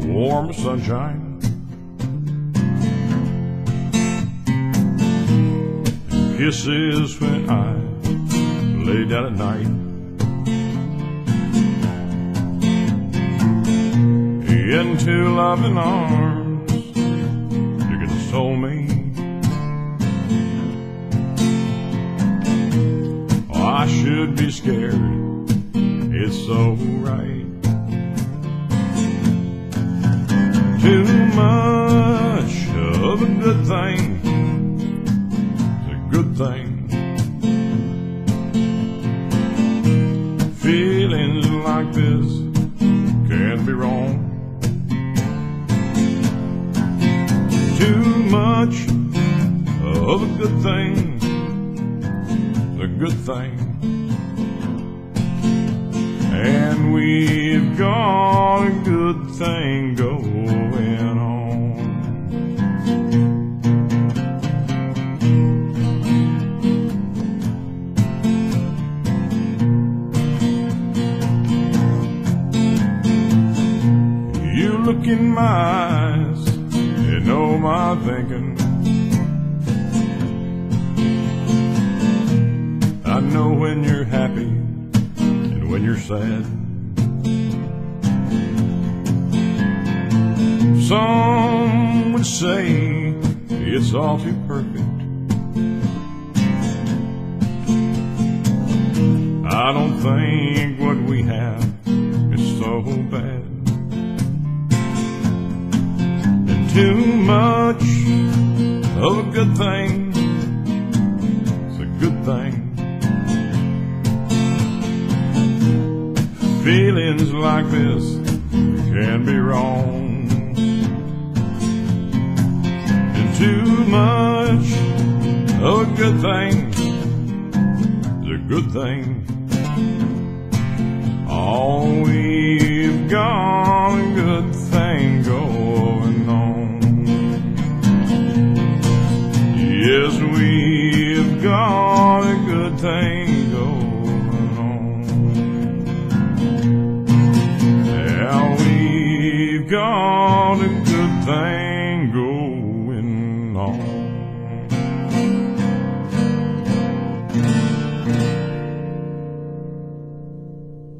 warm sunshine. Kisses when I lay down at night. Into loving arms, you console me. I should be scared, it's so right. Too much of a good thing, it's a good thing. Feelings like this can't be wrong. Too much of a good thing, it's a good thing. And we've got a good thing going look in my eyes, you know my thinking. I know when you're happy and when you're sad. Some would say it's all too perfect. I don't think too much of a good thing It's a good thing. Feelings like this can be wrong. And too much oh, of a good thing is a good thing. Oh, we've got a good thing going on.